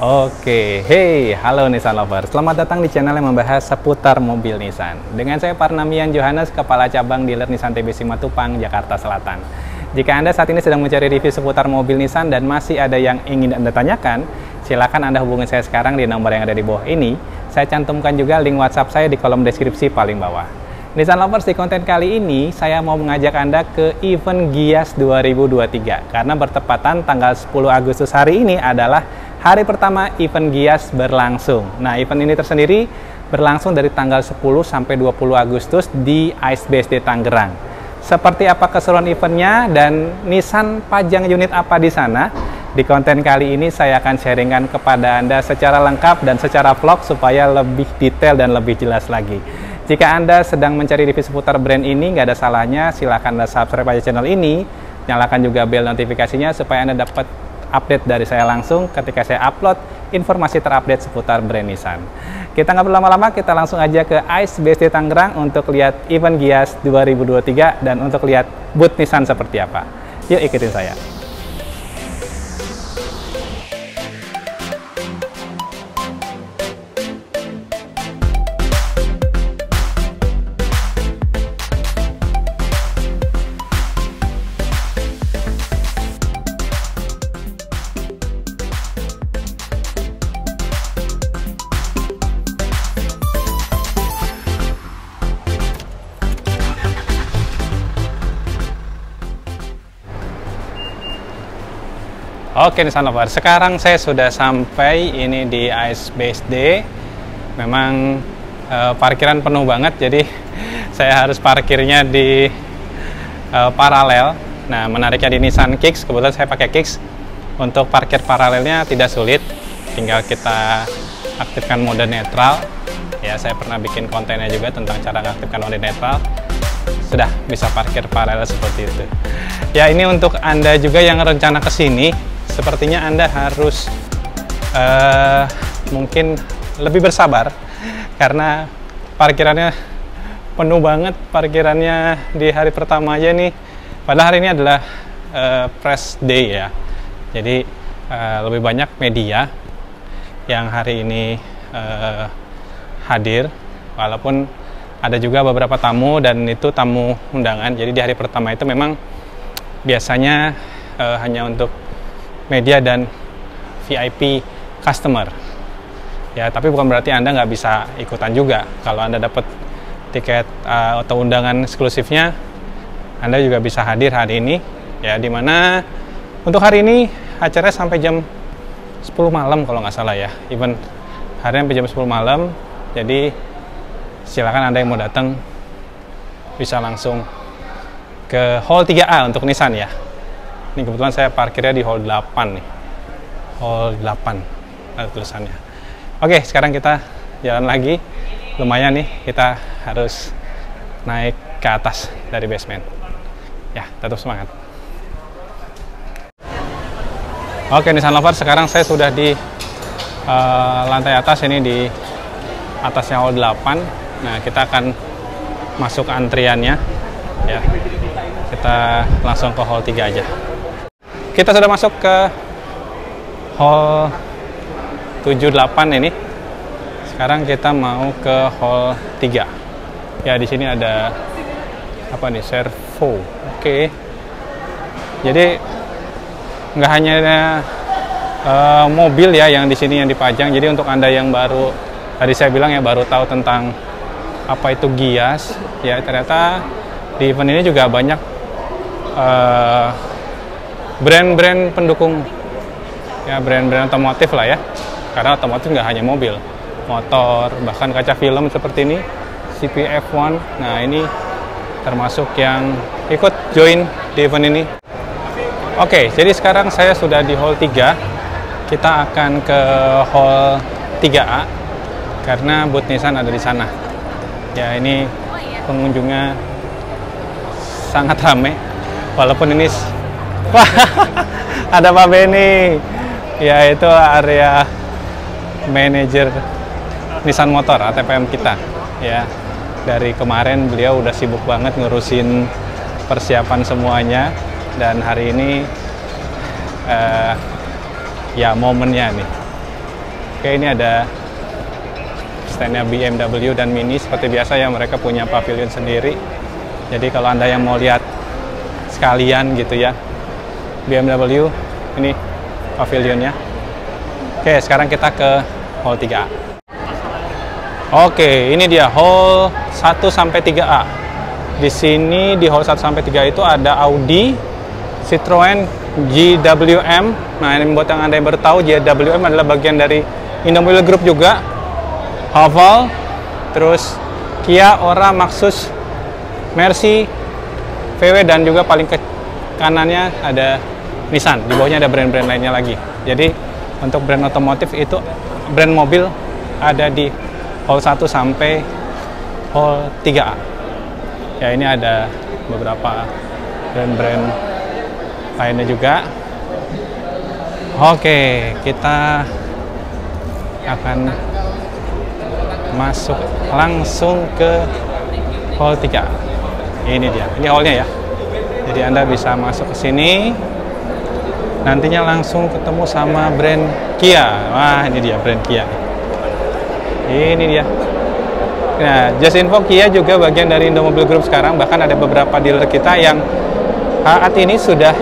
Oke, hey, halo Nissan Lovers. Selamat datang di channel yang membahas seputar mobil Nissan. Dengan saya Parnamian Johannes, Kepala Cabang Dealer Nissan TBC Matupang, Jakarta Selatan. Jika Anda saat ini sedang mencari review seputar mobil Nissan dan masih ada yang ingin Anda tanyakan, silakan Anda hubungi saya sekarang di nomor yang ada di bawah ini. Saya cantumkan juga link WhatsApp saya di kolom deskripsi paling bawah. Nissan Lovers di konten kali ini saya mau mengajak Anda ke event Gias 2023 karena bertepatan tanggal 10 Agustus hari ini adalah hari pertama event Gias berlangsung. Nah, event ini tersendiri berlangsung dari tanggal 10 sampai 20 Agustus di Ice BSD Tangerang. Seperti apa keseruan eventnya dan Nissan pajang unit apa di sana? Di konten kali ini saya akan sharingkan kepada Anda secara lengkap dan secara vlog supaya lebih detail dan lebih jelas lagi. Jika Anda sedang mencari review seputar brand ini, nggak ada salahnya, silahkan Anda subscribe aja channel ini, nyalakan juga bel notifikasinya supaya Anda dapat update dari saya langsung ketika saya upload informasi terupdate seputar brand Nissan. Kita nggak berlama-lama, kita langsung aja ke ICE BSD Tangerang untuk lihat event Gias 2023 dan untuk lihat booth Nissan seperti apa. Yuk ikutin saya. Oke Nissan Lover, sekarang saya sudah sampai ini di Ice Base Day. Memang uh, parkiran penuh banget, jadi saya harus parkirnya di uh, paralel. Nah, menariknya di Nissan Kicks, kebetulan saya pakai Kicks. Untuk parkir paralelnya tidak sulit, tinggal kita aktifkan mode netral. Ya, saya pernah bikin kontennya juga tentang cara mengaktifkan mode netral. Sudah bisa parkir paralel seperti itu. Ya, ini untuk Anda juga yang rencana ke sini, sepertinya Anda harus uh, mungkin lebih bersabar karena parkirannya penuh banget parkirannya di hari pertama aja nih. Padahal hari ini adalah uh, press day ya. Jadi uh, lebih banyak media yang hari ini uh, hadir. Walaupun ada juga beberapa tamu dan itu tamu undangan. Jadi di hari pertama itu memang biasanya uh, hanya untuk media dan VIP customer. Ya, tapi bukan berarti Anda nggak bisa ikutan juga. Kalau Anda dapat tiket uh, atau undangan eksklusifnya, Anda juga bisa hadir hari ini. Ya, di mana untuk hari ini acaranya sampai jam 10 malam kalau nggak salah ya. Even hari sampai jam 10 malam. Jadi silakan Anda yang mau datang bisa langsung ke hall 3A untuk Nissan ya. Ini kebetulan saya parkirnya di hall 8 nih. Hall 8 ada tulisannya. Oke, sekarang kita jalan lagi. Lumayan nih, kita harus naik ke atas dari basement. Ya, tetap semangat. Oke, Nissan Lover, sekarang saya sudah di uh, lantai atas ini di atasnya hall 8. Nah, kita akan masuk antriannya ya. Kita langsung ke hall 3 aja. Kita sudah masuk ke hall 78 ini. Sekarang kita mau ke hall 3. Ya, di sini ada apa nih? Servo. Oke. Jadi nggak hanya uh, mobil ya yang di sini yang dipajang. Jadi untuk Anda yang baru tadi saya bilang ya baru tahu tentang apa itu Gias, ya ternyata di event ini juga banyak brand-brand pendukung. Ya brand-brand otomotif lah ya. Karena otomotif nggak hanya mobil motor bahkan kaca film seperti ini CPF1 nah ini termasuk yang ikut join di event ini. Oke jadi sekarang saya sudah di hall 3 kita akan ke hall 3A karena booth Nissan ada di sana. Ya ini pengunjungnya sangat ramai walaupun ini ada Pak Benny. Ya itu area manajer Nissan Motor ATPM kita. Ya dari kemarin beliau udah sibuk banget ngurusin persiapan semuanya. Dan hari ini uh, ya momennya nih. Oke, ini ada standnya BMW dan Mini. Seperti biasa ya mereka punya pavilion sendiri. Jadi kalau anda yang mau lihat sekalian gitu ya BMW ini pavilionnya. Oke, sekarang kita ke hall 3A. Oke, ini dia hall 1 sampai 3A. Di sini di hall 1 sampai 3 itu ada Audi, Citroen, GWM. Nah, ini buat yang Anda yang baru tahu, GWM adalah bagian dari Indomobil Group juga. Haval, terus Kia, Ora, Maxus, Mercy, VW dan juga paling ke kanannya ada Nissan. Di bawahnya ada brand-brand lainnya lagi. Jadi untuk brand otomotif itu brand mobil ada di hall 1 sampai hall 3A. Ya ini ada beberapa brand-brand lainnya juga. Oke, kita akan masuk langsung ke hall 3. Ini dia. Ini hallnya ya. Jadi Anda bisa masuk ke sini. Nantinya langsung ketemu sama brand Kia. Wah, ini dia brand Kia. Ini dia. Nah, Just Info Kia juga bagian dari Indomobil Group sekarang. Bahkan ada beberapa dealer kita yang saat ini sudah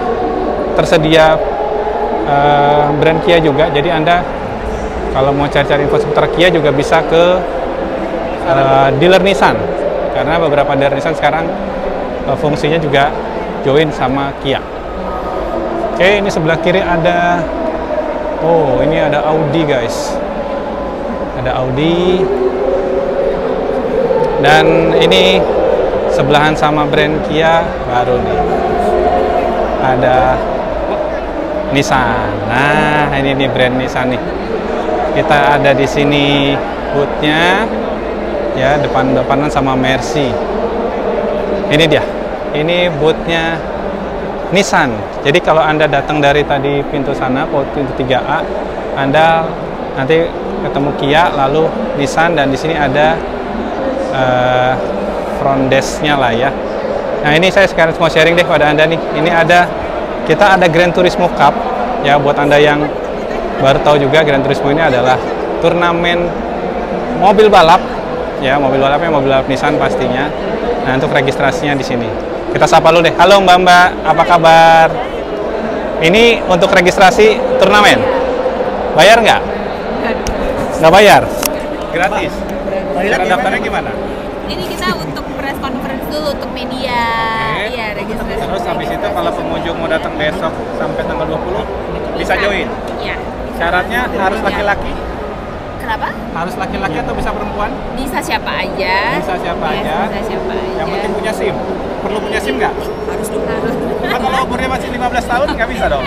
tersedia uh, brand Kia juga. Jadi Anda kalau mau cari-cari info seputar Kia juga bisa ke uh, dealer Nissan karena beberapa dealer Nissan sekarang uh, fungsinya juga join sama Kia. Oke, ini sebelah kiri ada Oh, ini ada Audi, guys. Ada Audi. Dan ini sebelahan sama brand Kia baru nih. Ada Nissan. Nah, ini nih brand Nissan nih. Kita ada di sini bootnya ya depan-depanan sama Mercy. Ini dia. Ini bootnya Nissan. Jadi kalau Anda datang dari tadi pintu sana, pintu 3A, Anda nanti ketemu Kia, lalu Nissan dan di sini ada uh, front desk-nya lah ya. Nah ini saya sekarang mau sharing deh pada Anda nih. Ini ada, kita ada Grand Turismo Cup. Ya buat Anda yang baru tahu juga Grand Turismo ini adalah turnamen mobil balap. Ya mobil balapnya mobil balap Nissan pastinya. Nah untuk registrasinya di sini. Kita sapa dulu deh. Halo Mbak Mbak, apa kabar? Ini untuk registrasi turnamen. Bayar nggak? Nggak bayar? Gratis. Cara daftarnya gimana? Ini kita untuk press conference dulu untuk media. Iya, registrasi. Terus habis itu kalau pengunjung mau datang besok sampai tanggal 20 bisa join. Iya. Syaratnya harus laki-laki, Kenapa? harus laki-laki atau bisa perempuan? Bisa siapa aja. Bisa siapa Iya, aja. Bisa siapa aja. Yang penting punya SIM. Perlu punya SIM nggak? harus dong. Kan kalau umurnya masih 15 tahun nggak bisa dong.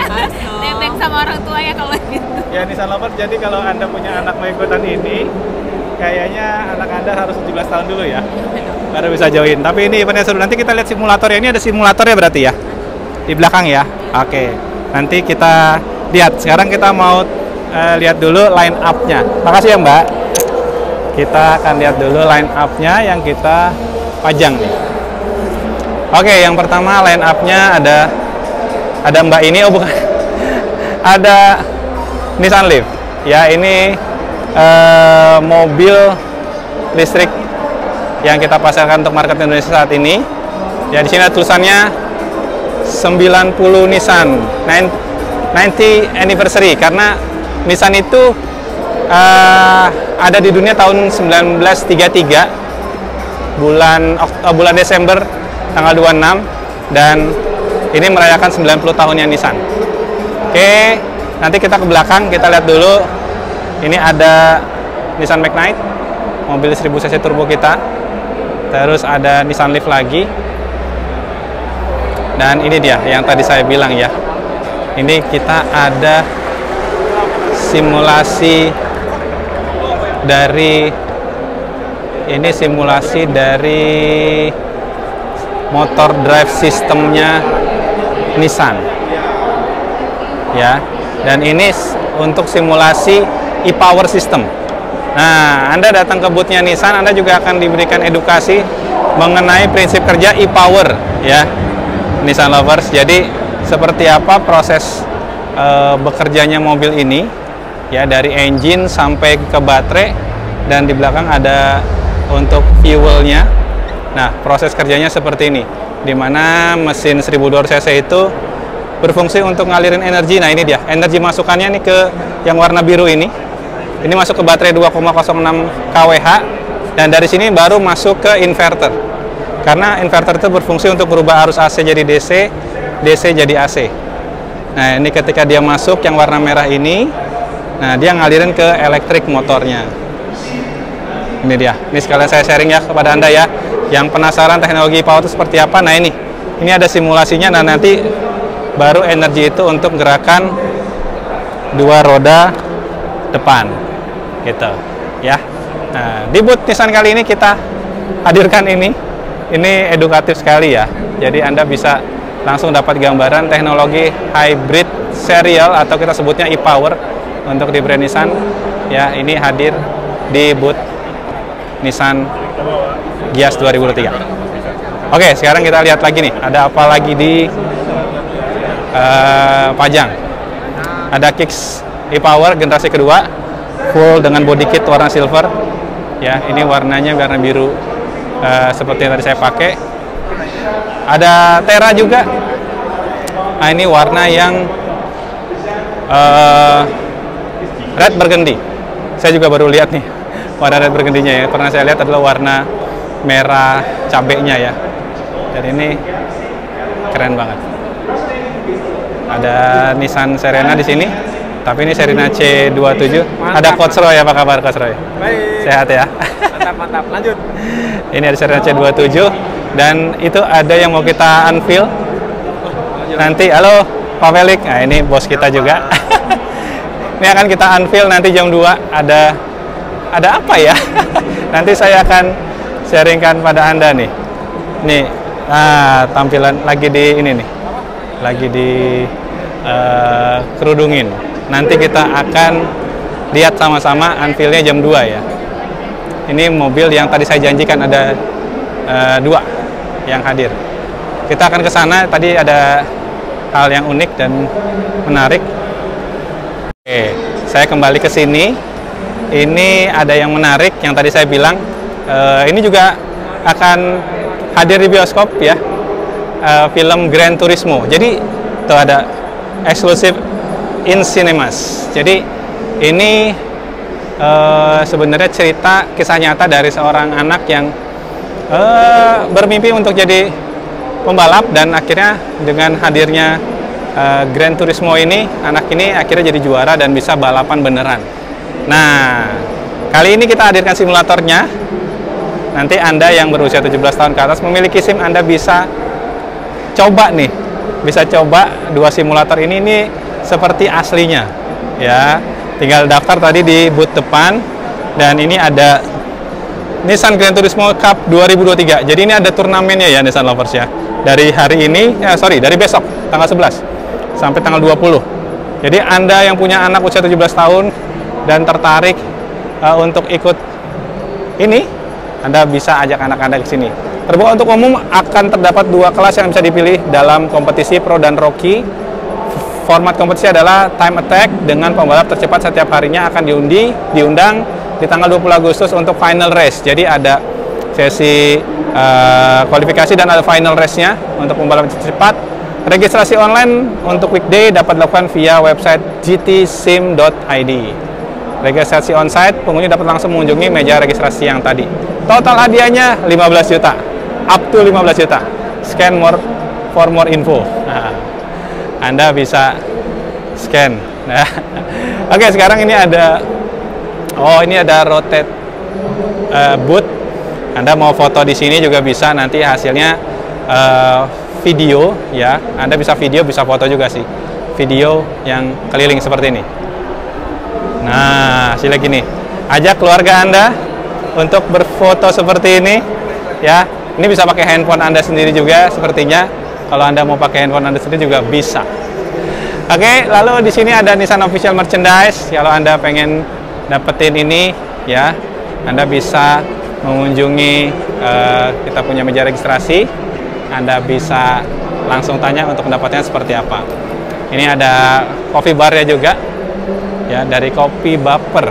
Nebeng sama orang tua ya kalau gitu. Ya Nissan Lover, jadi kalau Anda punya anak mau ikutan ini, kayaknya anak Anda harus 17 tahun dulu ya. Baru bisa join. Tapi ini eventnya seru. Nanti kita lihat simulatornya. Ini ada simulatornya berarti ya? Di belakang ya? Oke. Nanti kita lihat. Sekarang kita mau eh, lihat dulu line up-nya. Makasih ya Mbak. Kita akan lihat dulu line up-nya yang kita pajang nih. Oke, yang pertama line up-nya ada ada Mbak ini, oh bukan. ada Nissan Leaf. Ya, ini eh, mobil listrik yang kita pasarkan untuk market Indonesia saat ini. Ya, di sini ada tulisannya 90 Nissan 90 anniversary karena Nissan itu eh, ada di dunia tahun 1933 bulan eh, bulan Desember tanggal 26 dan ini merayakan 90 tahunnya Nissan. Oke, nanti kita ke belakang kita lihat dulu. Ini ada Nissan Magnite, mobil 1000 cc turbo kita. Terus ada Nissan Leaf lagi. Dan ini dia yang tadi saya bilang ya. Ini kita ada simulasi dari ini simulasi dari motor drive sistemnya Nissan. Ya dan ini untuk simulasi e-power system. Nah Anda datang ke boothnya Nissan Anda juga akan diberikan edukasi mengenai prinsip kerja e-power ya Nissan lovers. Jadi seperti apa proses eh, bekerjanya mobil ini ya dari engine sampai ke baterai dan di belakang ada untuk fuelnya. Nah, proses kerjanya seperti ini, di mana mesin 1200 cc itu berfungsi untuk ngalirin energi. Nah, ini dia, energi masukannya nih ke yang warna biru ini. Ini masuk ke baterai 2,06 kWh dan dari sini baru masuk ke inverter. Karena inverter itu berfungsi untuk merubah arus AC jadi DC, DC jadi AC. Nah, ini ketika dia masuk yang warna merah ini, nah dia ngalirin ke elektrik motornya. Ini dia. Ini sekalian saya sharing ya kepada Anda ya. Yang penasaran teknologi power itu seperti apa? Nah, ini. Ini ada simulasinya nah nanti baru energi itu untuk gerakan dua roda depan. Gitu, ya. Nah, di booth Nissan kali ini kita hadirkan ini. Ini edukatif sekali ya. Jadi Anda bisa langsung dapat gambaran teknologi hybrid serial atau kita sebutnya e-power untuk di brand Nissan. Ya, ini hadir di booth Nissan Gias 2023. Oke, sekarang kita lihat lagi nih, ada apa lagi di uh, Pajang. Ada Kicks e-Power generasi kedua, full dengan body kit warna silver. Ya, ini warnanya warna biru uh, seperti yang tadi saya pakai. Ada Tera juga. Nah, ini warna yang uh, red burgundy. Saya juga baru lihat nih warna red burgundy-nya ya. Pernah saya lihat adalah warna merah cabenya ya. Dan ini keren banget. Ada Nissan Serena di sini. Tapi ini Serena C27. Mantap. Ada Coach Roy, apa kabar Coach Roy? Baik. Sehat ya? Mantap, mantap. Lanjut. Ini ada Serena C27 dan itu ada yang mau kita unveil. Nanti, halo Pak Felix. Nah, ini bos kita juga. ini akan kita unveil nanti jam 2 ada ada apa ya? nanti saya akan sharingkan pada Anda nih. Nih, nah tampilan lagi di ini nih. Lagi di uh, kerudungin. Nanti kita akan lihat sama-sama unveilnya jam 2 ya. Ini mobil yang tadi saya janjikan ada uh, dua yang hadir. Kita akan ke sana. Tadi ada hal yang unik dan menarik. Oke, saya kembali ke sini. Ini ada yang menarik yang tadi saya bilang. Uh, ini juga akan hadir di bioskop ya. Uh, film Gran Turismo. Jadi tuh ada eksklusif in cinemas. Jadi ini uh, sebenarnya cerita kisah nyata dari seorang anak yang uh, bermimpi untuk jadi pembalap dan akhirnya dengan hadirnya uh, Gran Turismo ini anak ini akhirnya jadi juara dan bisa balapan beneran. Nah, kali ini kita hadirkan simulatornya. Nanti Anda yang berusia 17 tahun ke atas memiliki SIM Anda bisa coba nih. Bisa coba dua simulator ini ini seperti aslinya ya tinggal daftar tadi di booth depan dan ini ada Nissan Gran Turismo Cup 2023 jadi ini ada turnamennya ya Nissan Lovers ya dari hari ini ya sorry dari besok tanggal 11 sampai tanggal 20 jadi Anda yang punya anak usia 17 tahun dan tertarik uh, untuk ikut ini Anda bisa ajak anak Anda ke sini terbuka untuk umum akan terdapat dua kelas yang bisa dipilih dalam kompetisi Pro dan Rocky format kompetisi adalah time attack dengan pembalap tercepat setiap harinya akan diundi, diundang di tanggal 20 Agustus untuk final race. Jadi ada sesi uh, kualifikasi dan ada final race-nya untuk pembalap tercepat. Registrasi online untuk weekday dapat dilakukan via website gtsim.id. Registrasi onsite, pengunjung dapat langsung mengunjungi meja registrasi yang tadi. Total hadiahnya 15 juta, up to 15 juta. Scan more for more info. Nah, anda bisa scan. Nah, oke sekarang ini ada, oh ini ada rotate uh, boot. Anda mau foto di sini juga bisa. Nanti hasilnya uh, video ya. Anda bisa video, bisa foto juga sih. Video yang keliling seperti ini. Nah, hasilnya gini. Ajak keluarga Anda untuk berfoto seperti ini ya. Ini bisa pakai handphone Anda sendiri juga sepertinya kalau Anda mau pakai handphone Anda sendiri juga bisa. Oke, lalu di sini ada Nissan Official Merchandise. Kalau Anda pengen dapetin ini, ya, Anda bisa mengunjungi uh, kita punya meja registrasi. Anda bisa langsung tanya untuk mendapatnya seperti apa. Ini ada coffee bar ya juga, ya dari kopi baper.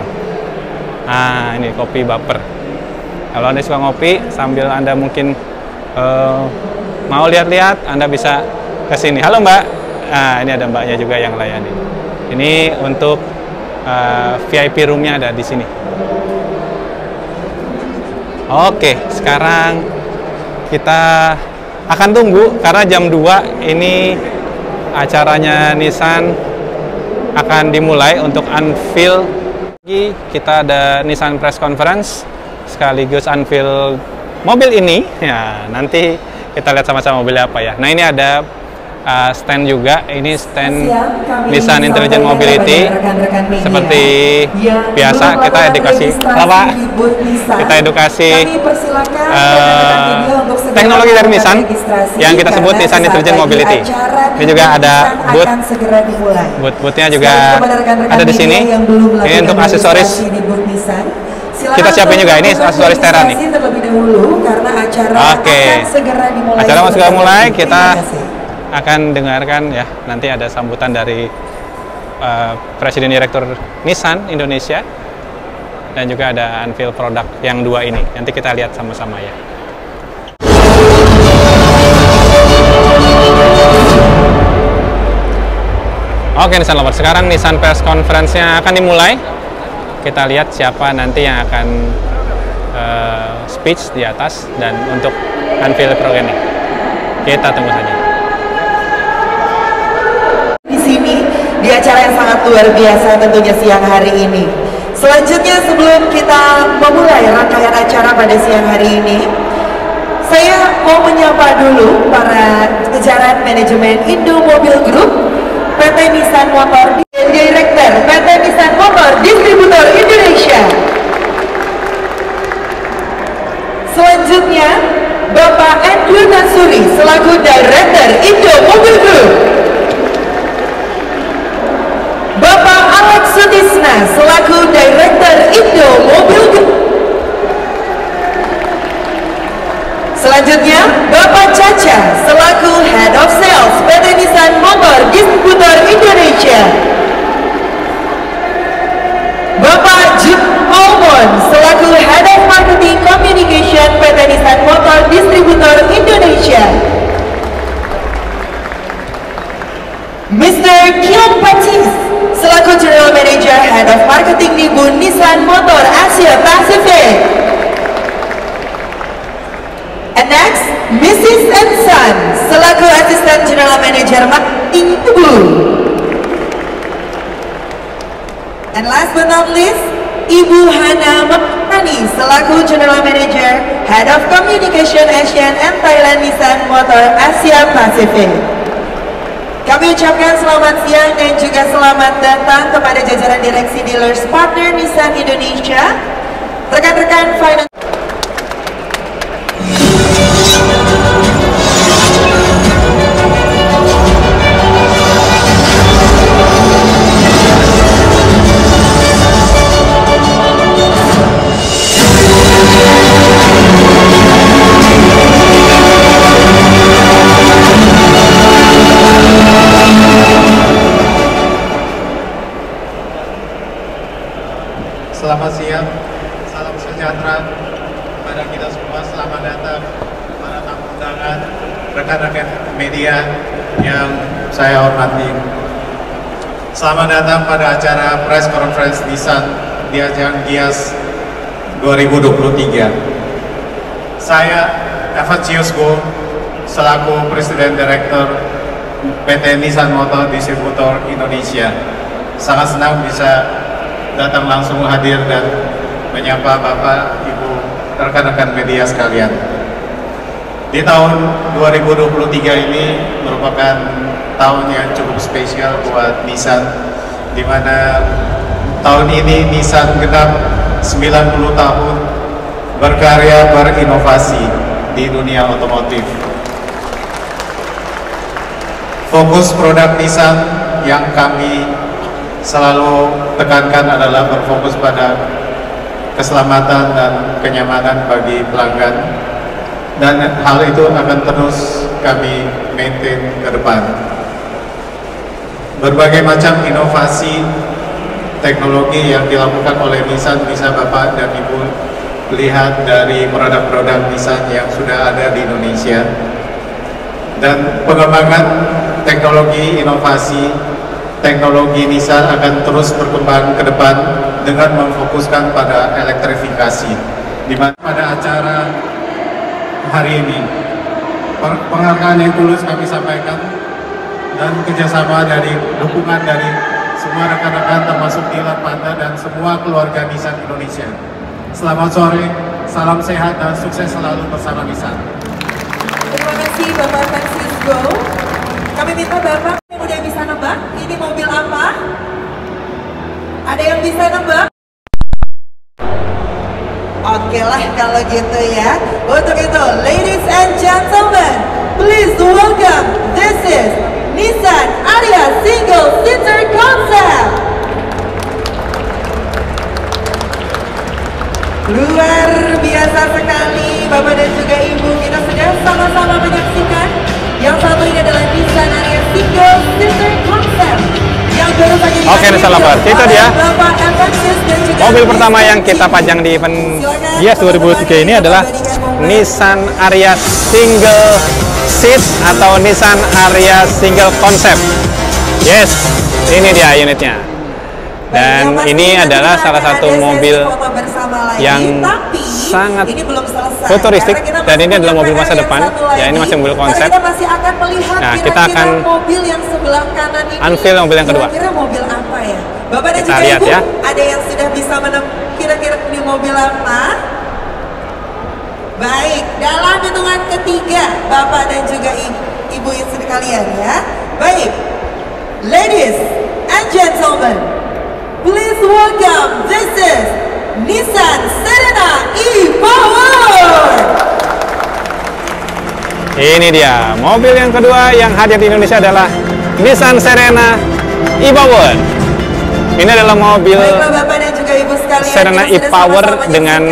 Nah, ini kopi baper. Kalau Anda suka ngopi sambil Anda mungkin uh, mau lihat-lihat, Anda bisa ke sini. Halo Mbak. Nah, ini ada Mbaknya juga yang layani. Ini untuk uh, VIP roomnya ada di sini. Oke, sekarang kita akan tunggu karena jam 2 ini acaranya Nissan akan dimulai untuk unveil. Lagi kita ada Nissan press conference sekaligus unveil mobil ini. Ya nanti kita lihat sama-sama mobil apa ya. Nah ini ada uh, stand juga. Ini stand Nissan Intelligent Mobility. Seperti biasa kita edukasi apa? Kita edukasi uh, teknologi dari Nissan yang kita sebut Nissan Intelligent Mobility. Ini juga ada boot. Boot bootnya juga ada di sini. Ini untuk aksesoris kita siapin juga ini aksesoris Tera nih. Oke. Okay. Acara mau segera mulai, kita akan dengarkan ya nanti ada sambutan dari uh, Presiden Direktur Nissan Indonesia dan juga ada unveil produk yang dua ini. Nanti kita lihat sama-sama ya. Oke Nissan Lovers, sekarang Nissan Press Conference-nya akan dimulai. Kita lihat siapa nanti yang akan uh, speech di atas dan untuk unveil program ini. Kita tunggu saja. Luar biasa tentunya siang hari ini. Selanjutnya sebelum kita memulai rangkaian acara pada siang hari ini, saya mau menyapa dulu para jajaran manajemen Indo Mobil Group, PT Nissan Motor dan Direktur PT Nissan Motor Distributor Indonesia. Selanjutnya, Bapak Andrew Nasuri selaku Direktur Indo Mobil Group. Selaku Direktur Indo Mobil Group. Selanjutnya, Bapak Caca selaku Head of Sales PT Nissan Motor Distributor Indonesia. Bapak Jun Almond selaku Head of Marketing Communication PT Nissan Motor Distributor Indonesia. Mr. Kion Patis selaku General Manager Head of Marketing Nibun Nissan Motor Asia Pacific. And next, Mrs. and Son selaku Assistant General Manager Marketing Nibun. And last but not least, Ibu Hana Makrani selaku General Manager Head of Communication Asian and Thailand Nissan Motor Asia Pacific. Kami ucapkan selamat siang dan juga selamat datang kepada jajaran direksi dealers partner Nissan Indonesia, rekan-rekan finance. Hormati. Selamat datang pada acara press conference Nissan di ajang Gias 2023. Saya Evan Ciusgo, selaku Presiden Direktur PT Nissan Motor Distributor Indonesia. Sangat senang bisa datang langsung hadir dan menyapa Bapak, Ibu, rekan-rekan media sekalian. Di tahun 2023 ini merupakan tahun yang cukup spesial buat Nissan, di mana tahun ini Nissan genap 90 tahun berkarya berinovasi di dunia otomotif. Fokus produk Nissan yang kami selalu tekankan adalah berfokus pada keselamatan dan kenyamanan bagi pelanggan dan hal itu akan terus kami maintain ke depan. Berbagai macam inovasi teknologi yang dilakukan oleh Nissan bisa Bapak dan Ibu lihat dari produk-produk Nissan yang sudah ada di Indonesia dan pengembangan teknologi inovasi teknologi Nissan akan terus berkembang ke depan dengan memfokuskan pada elektrifikasi di mana pada acara hari ini penghargaan yang tulus kami sampaikan dan kerjasama dari dukungan dari semua rekan-rekan termasuk dealer Panda dan semua keluarga Nissan Indonesia. Selamat sore, salam sehat dan sukses selalu bersama Nissan. Terima kasih Bapak Francisco. Kami minta Bapak yang udah bisa nebak, ini mobil apa? Ada yang bisa nebak? Oke lah kalau gitu ya. Untuk itu, ladies and gentlemen, please welcome. This is Nissan Ariya Single Seater Concept. Luar biasa sekali Bapak dan juga Ibu Kita sudah sama-sama menyaksikan Yang satu ini adalah Nissan Ariya Single Seater Oke, Nissan Lovers, itu dia. Mobil pertama yang kita pajang di event Gias 2003 ini adalah. Nissan Ariya Single Seat atau Nissan Ariya Single Concept. Yes, ini dia unitnya. Dan Baik, yang ini adalah salah satu mobil lagi, yang tapi sangat ini belum selesai, futuristik, dan ini adalah mobil masa depan. satu Ya, ini lagi, masih mobil konsep. kita masih akan melihat Nah, kita akan mobil yang sebelah kanan ini unveil mobil yang kedua. kira-kira mobil apa ya Bapak dan Kita juga lihat Ibu ya. ada yang sudah bisa menem kira-kira ini mobil apa Baik, dalam hitungan ketiga, Bapak dan juga Ibu, Ibu yang sekalian ya. Baik, ladies and gentlemen, please welcome, this is Nissan Serena e-Power. Ini dia, mobil yang kedua yang hadir di Indonesia adalah Nissan Serena e-Power. Ini adalah mobil Baiklah Bapak dan juga Ibu sekalian, Serena e-Power dengan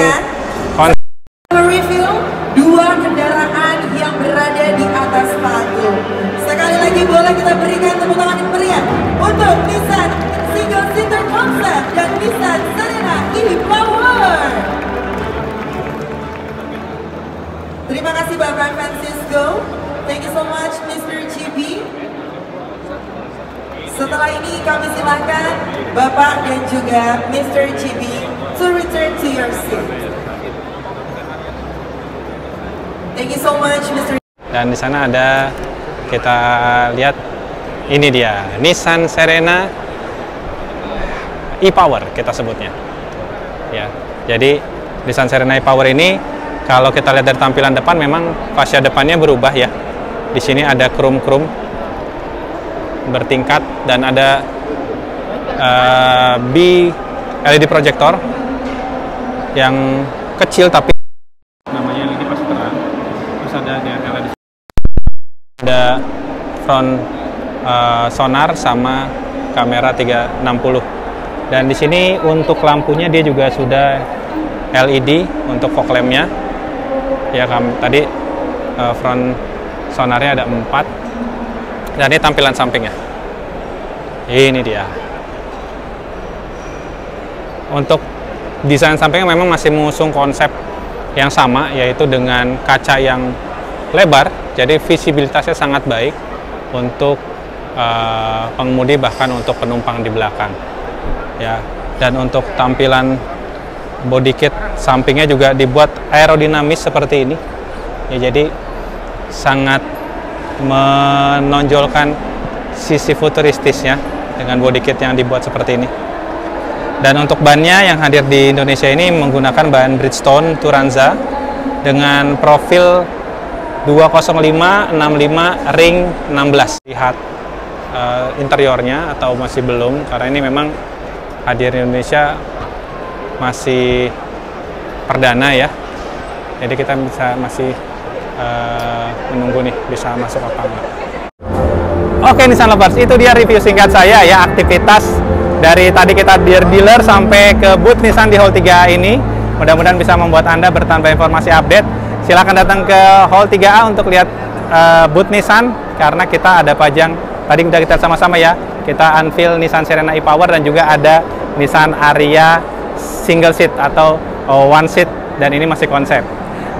Setelah ini kami silakan Bapak dan juga Mr. GB to return to your seat. Thank you so much, Mr. dan di sana ada kita lihat ini dia Nissan Serena e-Power kita sebutnya. Ya. Jadi Nissan Serena e-Power ini kalau kita lihat dari tampilan depan memang fascia depannya berubah ya. Di sini ada krum-krum bertingkat dan ada eh, B LED projector yang kecil tapi namanya LED pas terang. Terus ada LED ada front eh, sonar sama kamera 360 dan di sini untuk lampunya dia juga sudah LED untuk fog lampnya. Ya tadi eh, front sonarnya ada 4 dan ini tampilan sampingnya. Ini dia. Untuk desain sampingnya memang masih mengusung konsep yang sama yaitu dengan kaca yang lebar. Jadi visibilitasnya sangat baik untuk eh, pengemudi bahkan untuk penumpang di belakang. Ya dan untuk tampilan body kit sampingnya juga dibuat aerodinamis seperti ini. Ya jadi sangat menonjolkan sisi futuristisnya dengan body kit yang dibuat seperti ini. Dan untuk bannya yang hadir di Indonesia ini menggunakan bahan Bridgestone Turanza dengan profil 205 65 ring 16 lihat eh, interiornya atau masih belum karena ini memang hadir di Indonesia masih perdana ya. Jadi kita bisa masih eh, menunggu nih bisa masuk apa enggak Oke Nissan Lovers, itu dia review singkat saya ya aktivitas dari tadi kita dealer dealer sampai ke booth Nissan di Hall 3 ini. Mudah-mudahan bisa membuat Anda bertambah informasi update. Silahkan datang ke Hall 3A untuk lihat uh, booth Nissan karena kita ada pajang tadi udah kita sama-sama ya. Kita unveil Nissan Serena e-Power dan juga ada Nissan Ariya single seat atau oh, one seat dan ini masih konsep.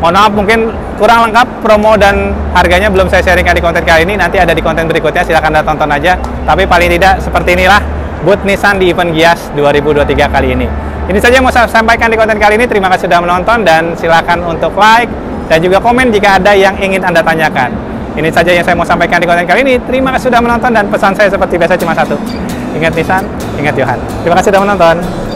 Mohon maaf mungkin kurang lengkap promo dan harganya belum saya sharingkan di konten kali ini. Nanti ada di konten berikutnya silahkan anda tonton aja. Tapi paling tidak seperti inilah booth Nissan di event Gias 2023 kali ini. Ini saja yang mau saya sampaikan di konten kali ini. Terima kasih sudah menonton dan silakan untuk like dan juga komen jika ada yang ingin anda tanyakan. Ini saja yang saya mau sampaikan di konten kali ini. Terima kasih sudah menonton dan pesan saya seperti biasa cuma satu. Ingat Nissan, ingat Johan. Terima kasih sudah menonton.